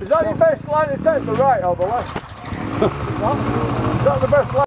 Is that your best line to take, the right or the left? Is that the best line?